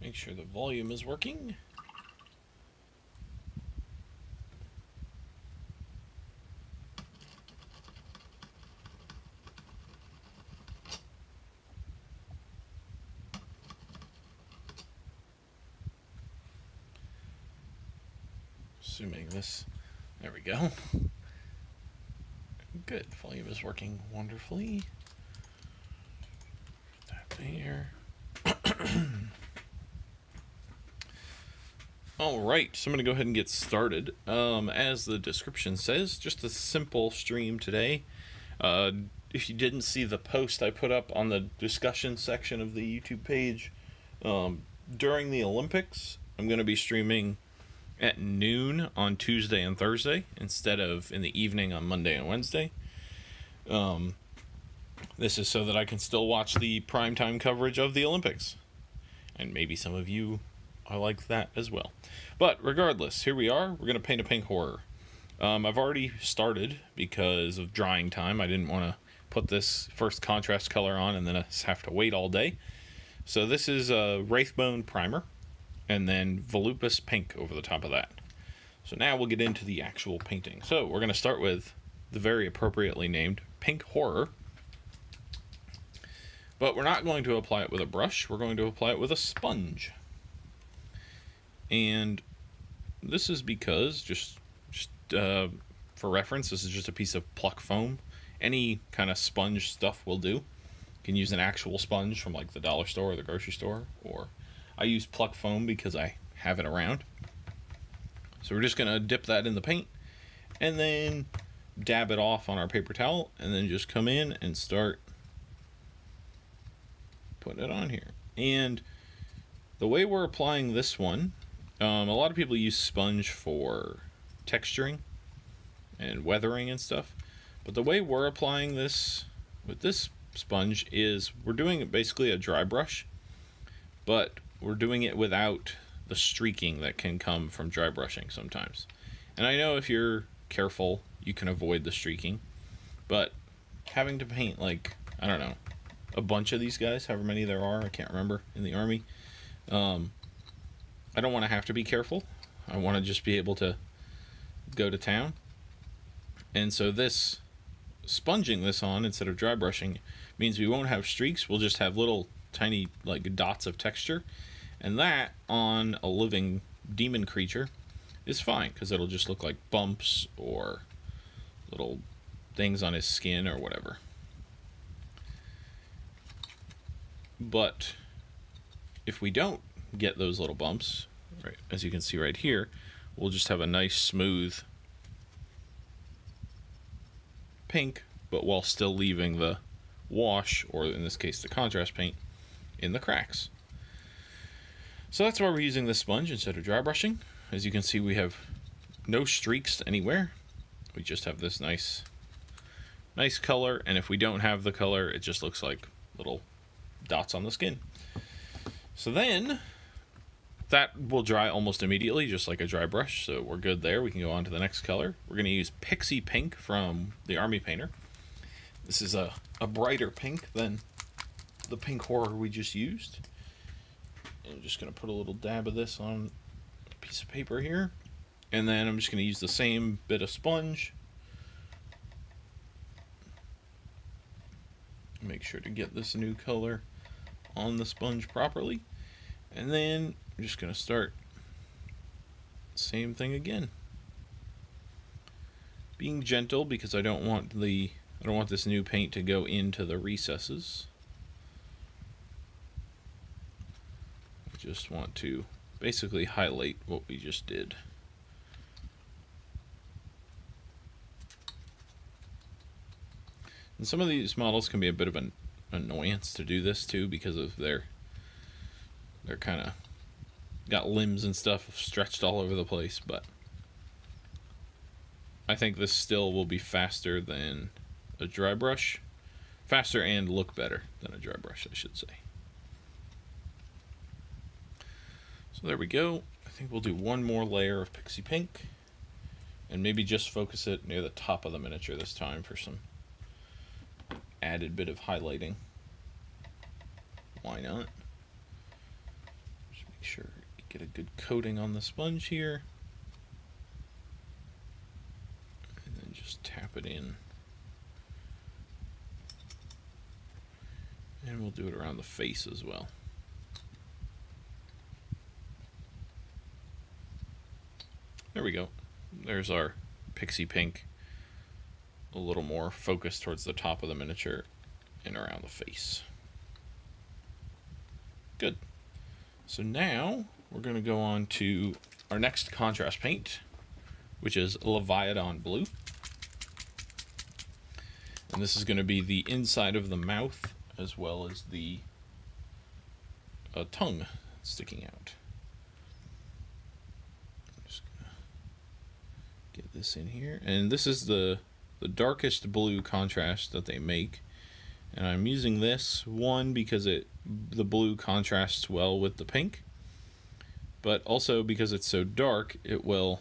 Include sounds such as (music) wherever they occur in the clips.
Make sure the volume is working. Assuming this, there we go. Good, volume is working wonderfully. That there. All right, so I'm going to go ahead and get started. Um, as the description says, just a simple stream today. Uh, if you didn't see the post I put up on the discussion section of the YouTube page, um, during the Olympics, I'm going to be streaming at noon on Tuesday and Thursday instead of in the evening on Monday and Wednesday. Um, this is so that I can still watch the primetime coverage of the Olympics. And maybe some of you I like that as well. But regardless, here we are. We're going to paint a pink horror. Um, I've already started because of drying time. I didn't want to put this first contrast color on and then have to wait all day. So this is a Wraithbone primer and then Volupus pink over the top of that. So now we'll get into the actual painting. So we're going to start with the very appropriately named Pink Horror. But we're not going to apply it with a brush. We're going to apply it with a sponge. And this is because, just, just uh, for reference, this is just a piece of pluck foam. Any kind of sponge stuff will do. You can use an actual sponge from like the dollar store or the grocery store. Or I use pluck foam because I have it around. So we're just going to dip that in the paint. And then dab it off on our paper towel. And then just come in and start putting it on here. And the way we're applying this one um, a lot of people use sponge for texturing and weathering and stuff. But the way we're applying this with this sponge is we're doing basically a dry brush, but we're doing it without the streaking that can come from dry brushing sometimes. And I know if you're careful, you can avoid the streaking, but having to paint like, I don't know, a bunch of these guys, however many there are, I can't remember, in the army, um, I don't want to have to be careful. I want to just be able to go to town. And so this sponging this on instead of dry brushing means we won't have streaks. We'll just have little tiny like dots of texture. And that on a living demon creature is fine because it'll just look like bumps or little things on his skin or whatever. But if we don't get those little bumps, right, as you can see right here, we'll just have a nice smooth pink, but while still leaving the wash, or in this case the contrast paint, in the cracks. So that's why we're using this sponge instead of dry brushing. As you can see, we have no streaks anywhere. We just have this nice, nice color, and if we don't have the color, it just looks like little dots on the skin. So then that will dry almost immediately, just like a dry brush, so we're good there. We can go on to the next color. We're going to use Pixie Pink from the Army Painter. This is a, a brighter pink than the pink horror we just used. I'm just going to put a little dab of this on a piece of paper here. And then I'm just going to use the same bit of sponge. Make sure to get this new color on the sponge properly. And then I'm just going to start same thing again. Being gentle because I don't want the I don't want this new paint to go into the recesses. I just want to basically highlight what we just did. And some of these models can be a bit of an annoyance to do this too because of their they're kind of got limbs and stuff stretched all over the place, but I think this still will be faster than a dry brush. Faster and look better than a dry brush, I should say. So there we go. I think we'll do one more layer of Pixie Pink and maybe just focus it near the top of the miniature this time for some added bit of highlighting. Why not? Just make sure get a good coating on the sponge here. And then just tap it in. And we'll do it around the face as well. There we go. There's our pixie pink. A little more focused towards the top of the miniature and around the face. Good. So now we're going to go on to our next contrast paint, which is Leviadon Blue. And this is going to be the inside of the mouth as well as the uh, tongue sticking out. Just gonna get this in here. And this is the, the darkest blue contrast that they make. And I'm using this, one, because it the blue contrasts well with the pink, but also because it's so dark, it will,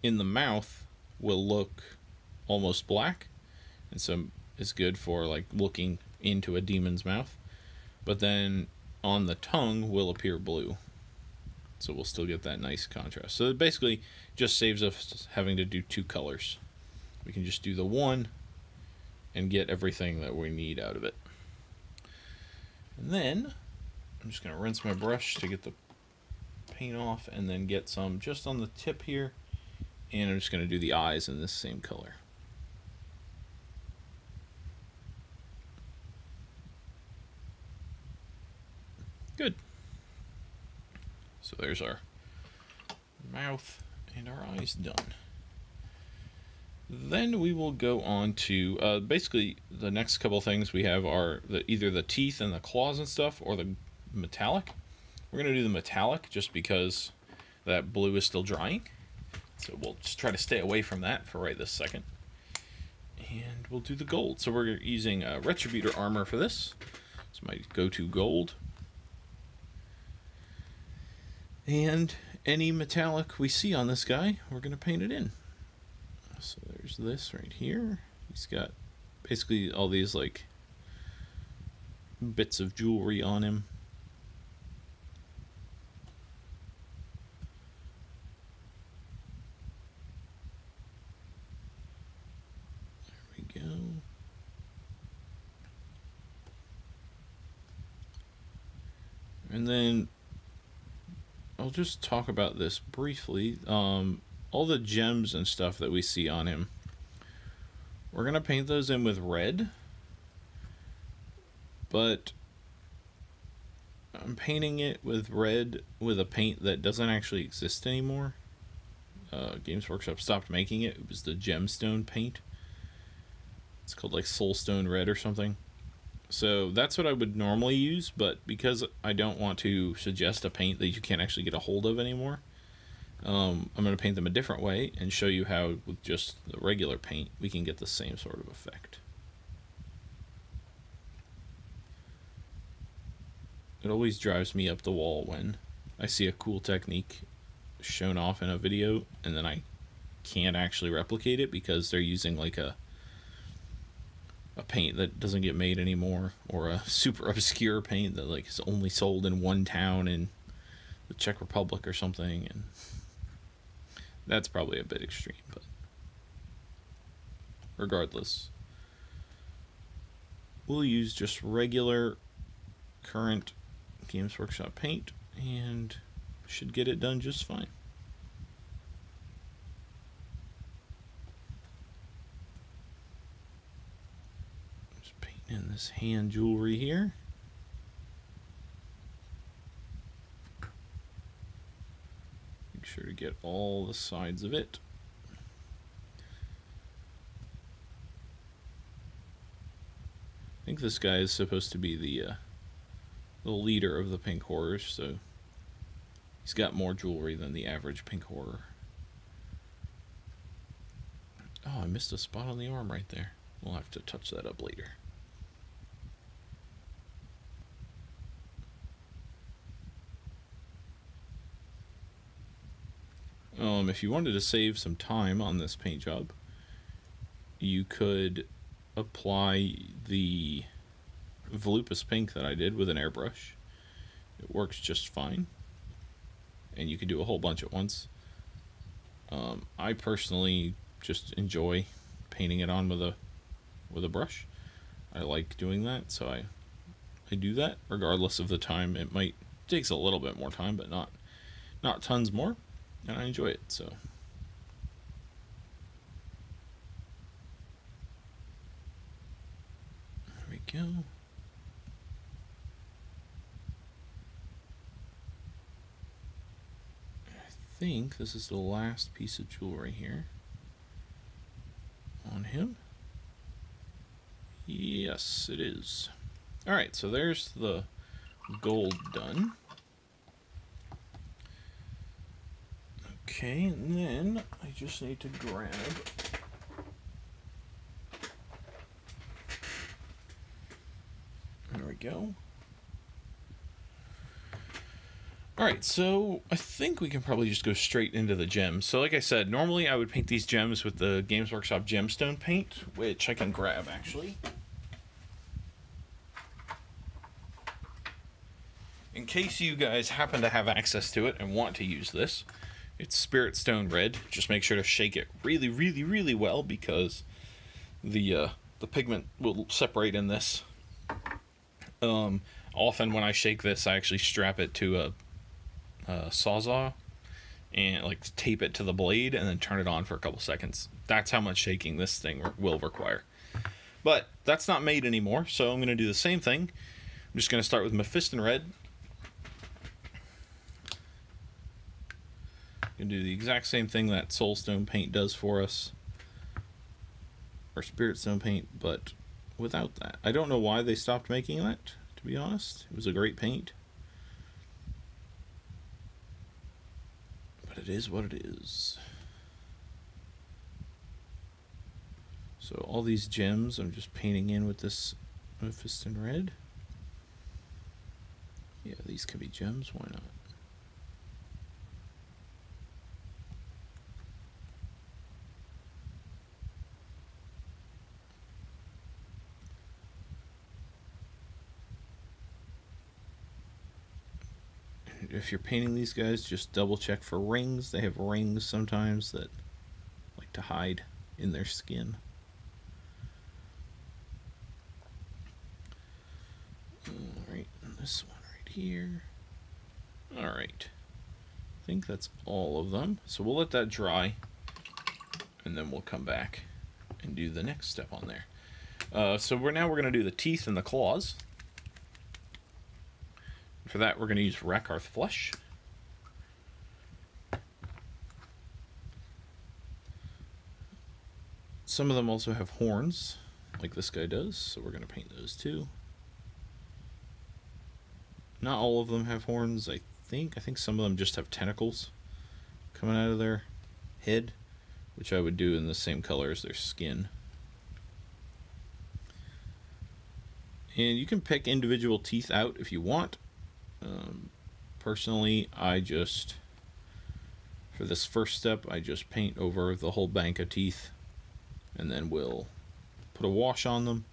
in the mouth, will look almost black. And so it's good for like looking into a demon's mouth. But then on the tongue will appear blue. So we'll still get that nice contrast. So it basically just saves us having to do two colors. We can just do the one and get everything that we need out of it. And then I'm just going to rinse my brush to get the paint off and then get some just on the tip here. And I'm just going to do the eyes in this same color. Good. So there's our mouth and our eyes done. Then we will go on to uh, basically the next couple things we have are the, either the teeth and the claws and stuff or the metallic. We're going to do the metallic just because that blue is still drying. So we'll just try to stay away from that for right this second. And we'll do the gold. So we're using a Retributor armor for this. It's my go-to gold. And any metallic we see on this guy, we're going to paint it in. So there's this right here. He's got basically all these like bits of jewelry on him. Go. And then I'll just talk about this briefly. Um, all the gems and stuff that we see on him, we're going to paint those in with red. But I'm painting it with red with a paint that doesn't actually exist anymore. Uh, Games Workshop stopped making it. It was the gemstone paint. It's called like Soulstone Red or something. So that's what I would normally use, but because I don't want to suggest a paint that you can't actually get a hold of anymore, um, I'm going to paint them a different way and show you how with just the regular paint we can get the same sort of effect. It always drives me up the wall when I see a cool technique shown off in a video and then I can't actually replicate it because they're using like a a paint that doesn't get made anymore or a super (laughs) obscure paint that like is only sold in one town in the Czech Republic or something and that's probably a bit extreme but regardless we'll use just regular current Games Workshop paint and should get it done just fine and this hand jewelry here. Make sure to get all the sides of it. I think this guy is supposed to be the uh, the leader of the pink horrors, so he's got more jewelry than the average pink horror. Oh, I missed a spot on the arm right there. We'll have to touch that up later. Um, if you wanted to save some time on this paint job, you could apply the volupus pink that I did with an airbrush. It works just fine. And you can do a whole bunch at once. Um, I personally just enjoy painting it on with a with a brush. I like doing that, so I I do that regardless of the time. It might takes a little bit more time, but not not tons more, and I enjoy it. So. There we go. I think this is the last piece of jewelry here on him. Yes, it is. Alright, so there's the gold done. Okay, and then I just need to grab There we go. Alright, so I think we can probably just go straight into the gems. So like I said, normally I would paint these gems with the Games Workshop gemstone paint, which I can grab actually. In case you guys happen to have access to it and want to use this, it's Spirit Stone Red. Just make sure to shake it really, really, really well because the uh, the pigment will separate in this. Um, often when I shake this, I actually strap it to a, a sawzall and like tape it to the blade and then turn it on for a couple seconds. That's how much shaking this thing will require. But that's not made anymore, so I'm going to do the same thing. I'm just going to start with Mephiston Red. To do the exact same thing that Soulstone paint does for us. Or Spirit Stone paint, but without that. I don't know why they stopped making that, to be honest. It was a great paint. But it is what it is. So all these gems I'm just painting in with this Mephiston red. Yeah, these could be gems, why not? If you're painting these guys, just double check for rings. They have rings sometimes that like to hide in their skin. Alright, this one right here. Alright. I think that's all of them. So we'll let that dry and then we'll come back and do the next step on there. Uh, so we're now we're going to do the teeth and the claws. For that, we're going to use Rakarth Flesh. Some of them also have horns, like this guy does, so we're going to paint those too. Not all of them have horns, I think. I think some of them just have tentacles coming out of their head, which I would do in the same color as their skin. And you can pick individual teeth out if you want. Um, personally, I just, for this first step, I just paint over the whole bank of teeth and then we'll put a wash on them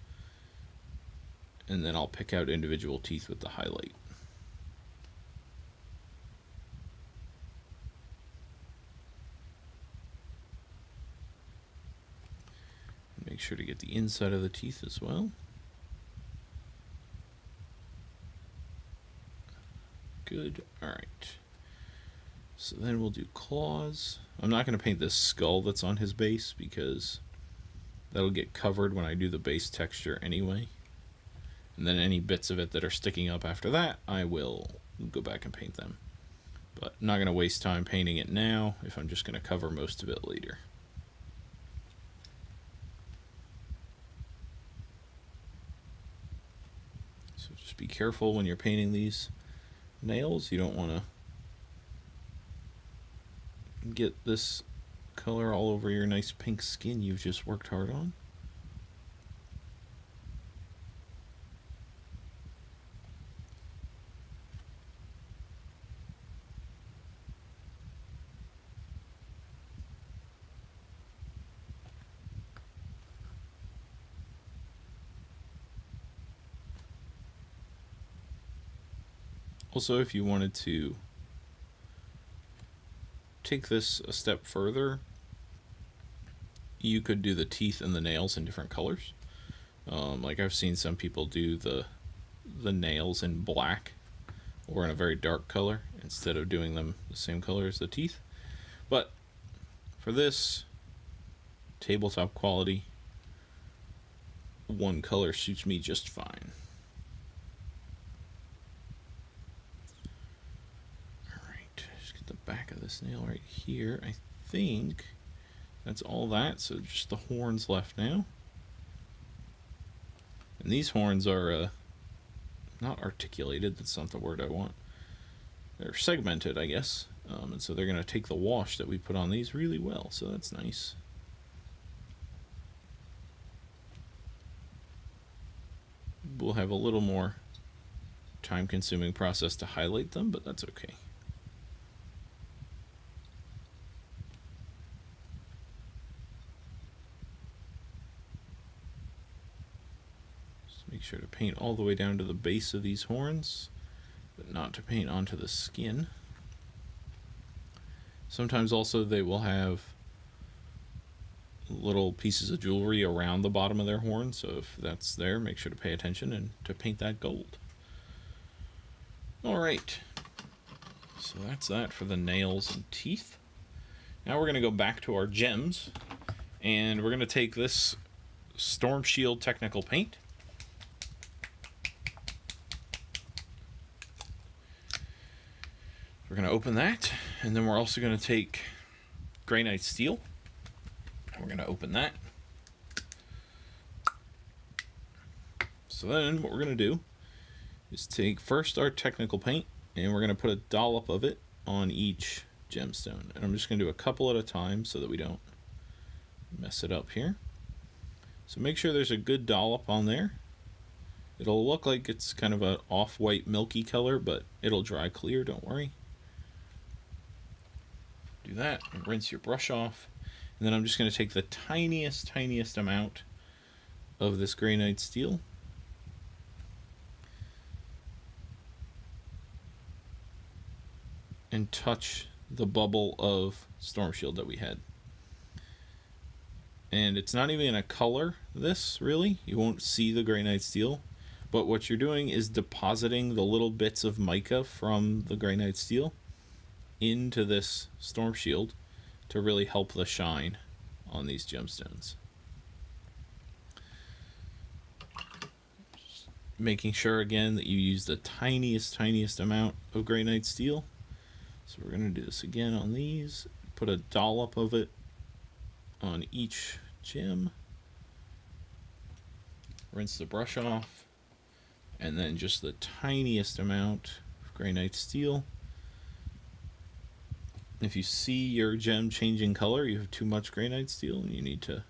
and then I'll pick out individual teeth with the highlight. Make sure to get the inside of the teeth as well. Good. Alright. So then we'll do claws. I'm not going to paint this skull that's on his base because that'll get covered when I do the base texture anyway. And then any bits of it that are sticking up after that, I will go back and paint them. But I'm not going to waste time painting it now if I'm just going to cover most of it later. So just be careful when you're painting these nails. You don't want to get this color all over your nice pink skin you've just worked hard on. Also, if you wanted to take this a step further, you could do the teeth and the nails in different colors. Um, like I've seen some people do the the nails in black or in a very dark color instead of doing them the same color as the teeth. But for this tabletop quality, one color suits me just fine. Alright, just get the back of this nail right here. I think that's all that, so just the horns left now. And these horns are uh, not articulated, that's not the word I want. They're segmented, I guess. Um, and so they're going to take the wash that we put on these really well, so that's nice. We'll have a little more time consuming process to highlight them, but that's okay. Make sure to paint all the way down to the base of these horns, but not to paint onto the skin. Sometimes also they will have little pieces of jewelry around the bottom of their horn, so if that's there, make sure to pay attention and to paint that gold. Alright, so that's that for the nails and teeth. Now we're going to go back to our gems, and we're going to take this Storm Shield Technical Paint, We're going to open that, and then we're also going to take Gray Steel. We're going to open that. So then what we're going to do is take first our technical paint, and we're going to put a dollop of it on each gemstone. And I'm just going to do a couple at a time so that we don't mess it up here. So make sure there's a good dollop on there. It'll look like it's kind of an off-white milky color, but it'll dry clear, don't worry do that, and rinse your brush off, and then I'm just going to take the tiniest, tiniest amount of this granite steel and touch the bubble of Storm Shield that we had. And it's not even going to color this, really. You won't see the granite steel. But what you're doing is depositing the little bits of mica from the granite steel into this storm shield to really help the shine on these gemstones. Just making sure again that you use the tiniest, tiniest amount of gray granite steel. So we're going to do this again on these. Put a dollop of it on each gem. Rinse the brush off. And then just the tiniest amount of gray granite steel. If you see your gem changing color, you have too much granite steel and you need to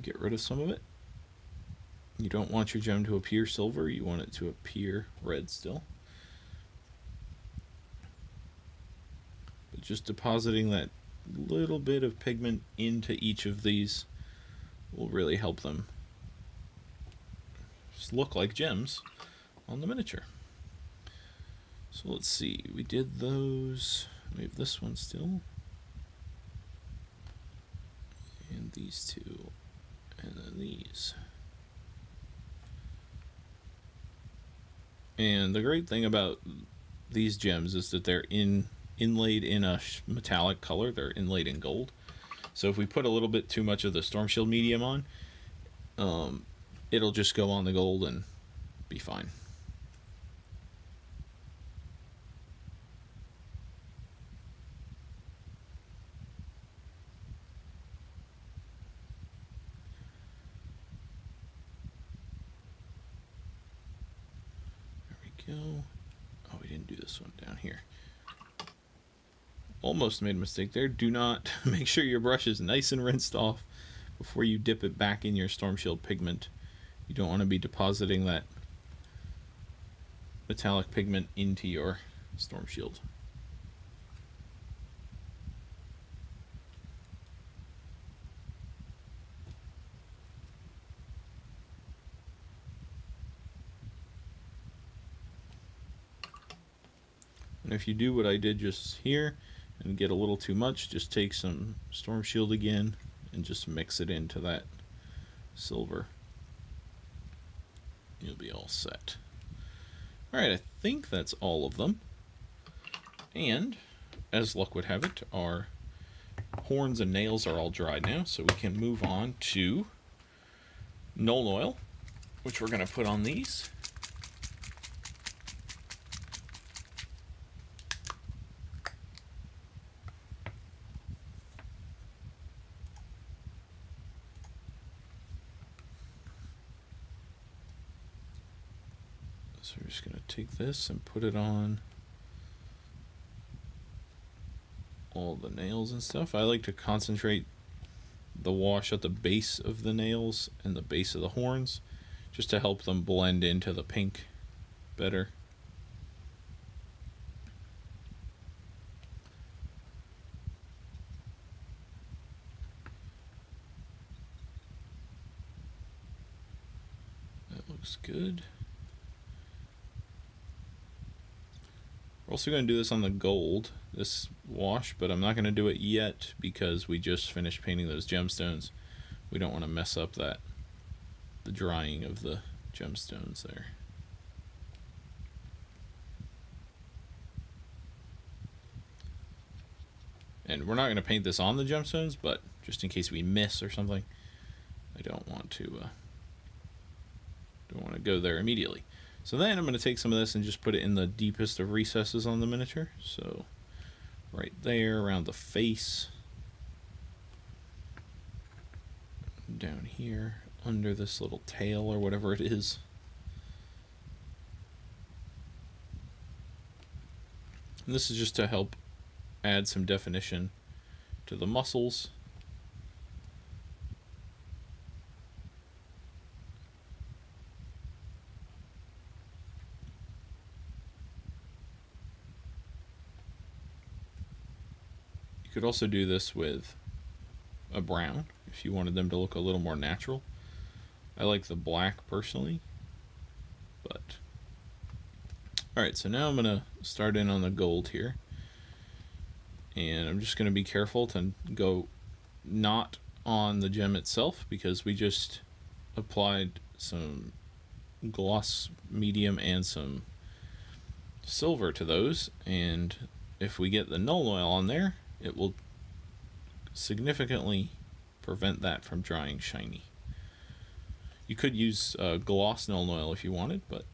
get rid of some of it. You don't want your gem to appear silver, you want it to appear red still. But just depositing that little bit of pigment into each of these will really help them just look like gems on the miniature. So let's see, we did those. We have this one still. And these two. And then these. And the great thing about these gems is that they're in inlaid in a metallic color. They're inlaid in gold. So if we put a little bit too much of the Storm Shield medium on, um, it'll just go on the gold and be fine. Go. Oh, we didn't do this one down here. Almost made a mistake there. Do not (laughs) make sure your brush is nice and rinsed off before you dip it back in your Storm Shield pigment. You don't want to be depositing that metallic pigment into your Storm Shield. If you do what I did just here and get a little too much, just take some Storm Shield again and just mix it into that silver. You'll be all set. Alright, I think that's all of them. And, as luck would have it, our horns and nails are all dried now, so we can move on to Nuln Oil, which we're going to put on these. So we're just going to take this and put it on all the nails and stuff. I like to concentrate the wash at the base of the nails and the base of the horns just to help them blend into the pink better. That looks good. Also going to do this on the gold, this wash, but I'm not going to do it yet because we just finished painting those gemstones. We don't want to mess up that, the drying of the gemstones there. And we're not going to paint this on the gemstones, but just in case we miss or something, I don't want to, uh, don't want to go there immediately. So then I'm going to take some of this and just put it in the deepest of recesses on the miniature. So right there around the face. Down here under this little tail or whatever it is. And this is just to help add some definition to the muscles could also do this with a brown if you wanted them to look a little more natural. I like the black personally, but alright so now I'm gonna start in on the gold here and I'm just gonna be careful to go not on the gem itself because we just applied some gloss medium and some silver to those and if we get the Nuln Oil on there it will significantly prevent that from drying shiny. You could use uh, gloss Nuln Oil if you wanted, but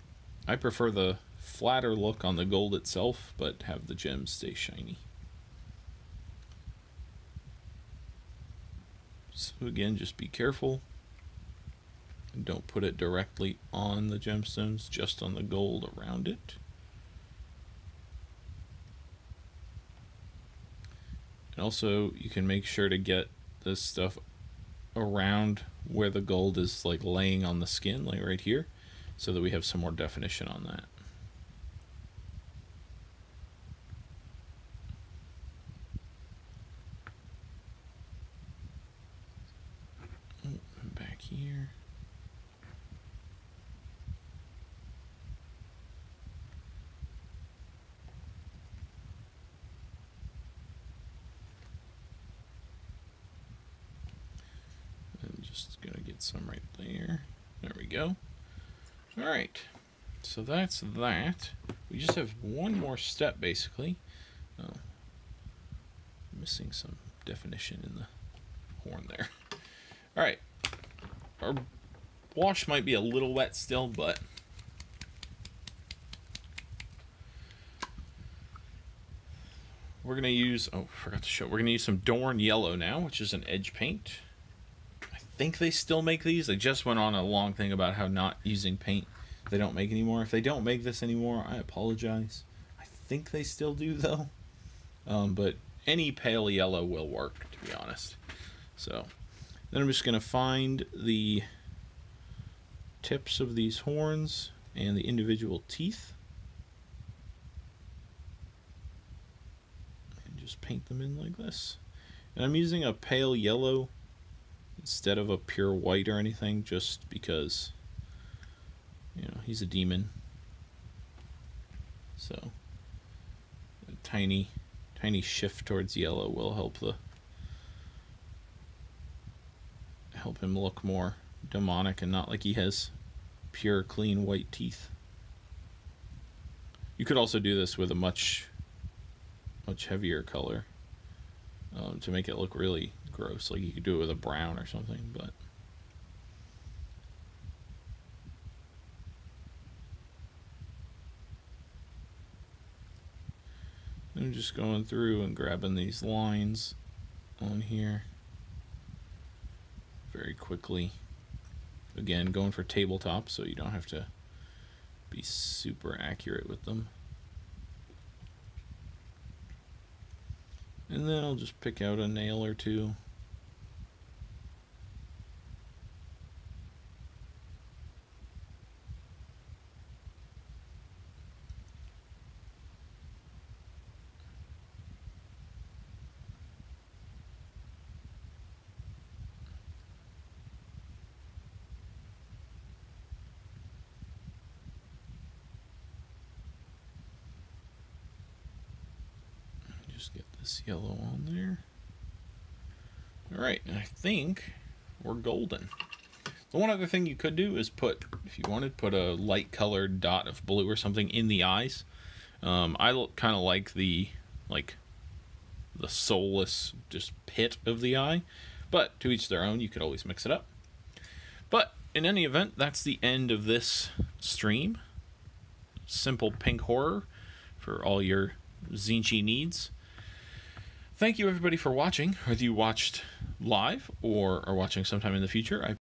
I prefer the flatter look on the gold itself, but have the gems stay shiny. So again, just be careful. And don't put it directly on the gemstones, just on the gold around it. And also, you can make sure to get this stuff around where the gold is like laying on the skin, like right here, so that we have some more definition on that. Back here. just gonna get some right there. There we go. All right, so that's that. We just have one more step basically. Oh, missing some definition in the horn there. All right, our wash might be a little wet still, but we're gonna use, oh, forgot to show, we're gonna use some Dorn Yellow now, which is an edge paint think they still make these. They just went on a long thing about how not using paint they don't make anymore. If they don't make this anymore, I apologize. I think they still do though. Um, but any pale yellow will work, to be honest. So then I'm just going to find the tips of these horns and the individual teeth. And just paint them in like this. And I'm using a pale yellow instead of a pure white or anything, just because, you know, he's a demon. So, A tiny, tiny shift towards yellow will help the help him look more demonic and not like he has pure, clean white teeth. You could also do this with a much, much heavier color um, to make it look really gross. Like you could do it with a brown or something, but. I'm just going through and grabbing these lines on here very quickly. Again, going for tabletop so you don't have to be super accurate with them. And then I'll just pick out a nail or two. Just get this yellow on there. Alright, I think we're golden. The one other thing you could do is put, if you wanted, put a light colored dot of blue or something in the eyes. Um, I kind of like the, like, the soulless just pit of the eye. But to each their own, you could always mix it up. But in any event, that's the end of this stream. Simple pink horror for all your Zinchi needs. Thank you everybody for watching, whether you watched live or are watching sometime in the future. I